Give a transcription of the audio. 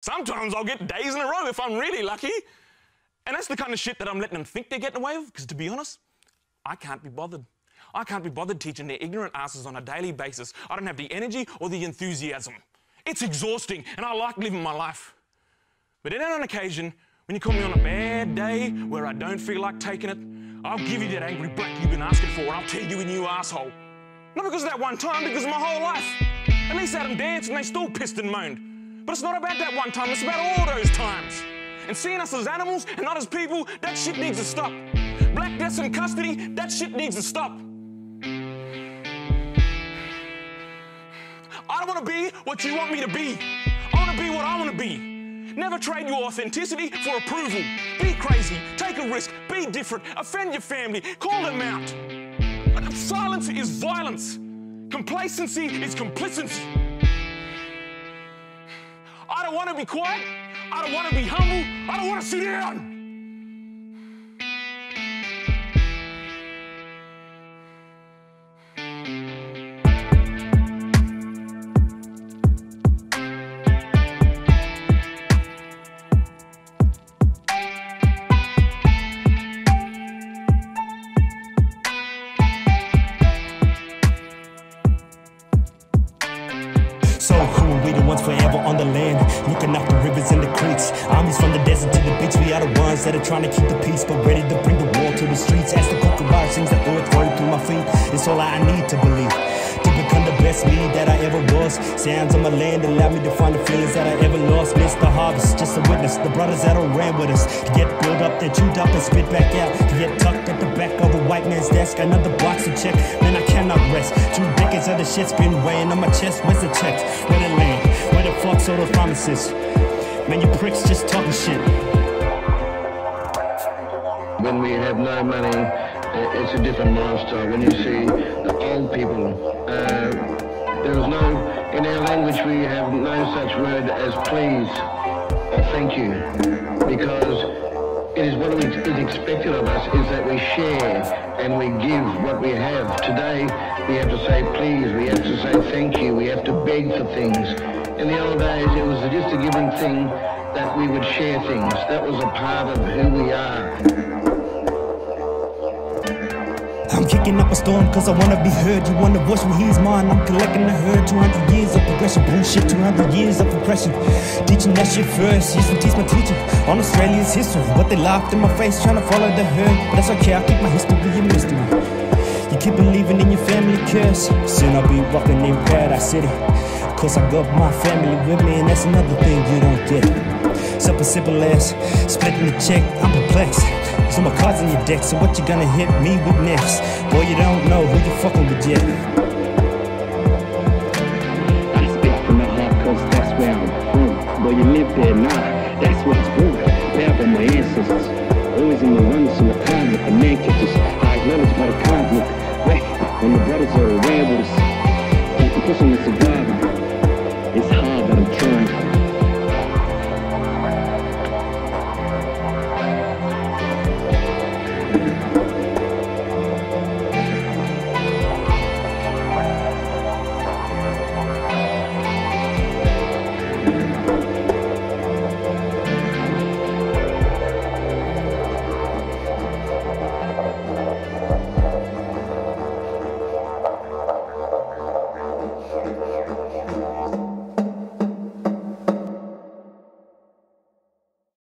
Sometimes I'll get days in a row if I'm really lucky. And that's the kind of shit that I'm letting them think they're getting away with, because to be honest, I can't be bothered. I can't be bothered teaching their ignorant asses on a daily basis. I don't have the energy or the enthusiasm. It's exhausting, and I like living my life. But then on occasion, when you call me on a bad day where I don't feel like taking it, I'll give you that angry black you've been asking for, and I'll tear you a new asshole. Not because of that one time, because of my whole life. At least I had them dance and they still pissed and moaned. But it's not about that one time, it's about all those times. And seeing us as animals and not as people, that shit needs to stop. Black deaths in custody, that shit needs to stop. I don't want to be what you want me to be. I want to be what I want to be. Never trade your authenticity for approval. Be crazy, take a risk, be different, offend your family, call them out. Silence is violence. Complacency is complacency. I don't want to be quiet. I don't want to be humble. I don't want to sit down. So ones forever on the land? Looking out the rivers and the creeks. Armies from the desert to the beach. We are the ones that are trying to keep the peace, but ready to bring the war to the streets. As the kookaburra sings the earth running through my feet. It's all I need to believe. To become the best me that I ever was. Sounds on my land allow me to find the feelings that I ever lost. Miss the harvest, just a witness. The brothers that all ran with us. Get built up, then chewed up and spit back out. Get tucked at the back of a white man's desk. Another box to check. Man, I cannot rest. Two decades of the shit's been weighing on my chest. Where's the check? Where the land? Promises? Man, you pricks just talking shit. When we have no money, it's a different lifestyle. When you see the old people, uh, there is no, in our language we have no such word as please or thank you, because it is what is expected of us is that we share and we give what we have. Today we have to say please, we have to say thank you, we have to beg for things. In the old days it was just a given thing that we would share things. That was a part of who we are. I'm kicking up a storm cause I wanna be heard. You want a voice when he's mine. I'm collecting the herd. 200 years of progression. Bullshit, 200 years of oppression. Teaching that shit first. Used to teach my teacher on Australia's history. But they laughed in my face trying to follow the herd. That's okay, I'll keep my history a mystery. You keep believing in your family curse. Soon I'll be walking in Paradise City. Cause I got my family with me, and that's another thing you don't get. Something simple as splitting the check, I'm perplexed. So my cards in your deck, so what you gonna hit me with next? Boy, you don't know who you're fucking with yet. I spit from the heart cause that's where I'm from. Boy, you live there, nah, that's it's born. Proud by my ancestors. Always in the runs in the con with the man catches. I by the. Wait, when the brothers are aware with us. Pushing the survival.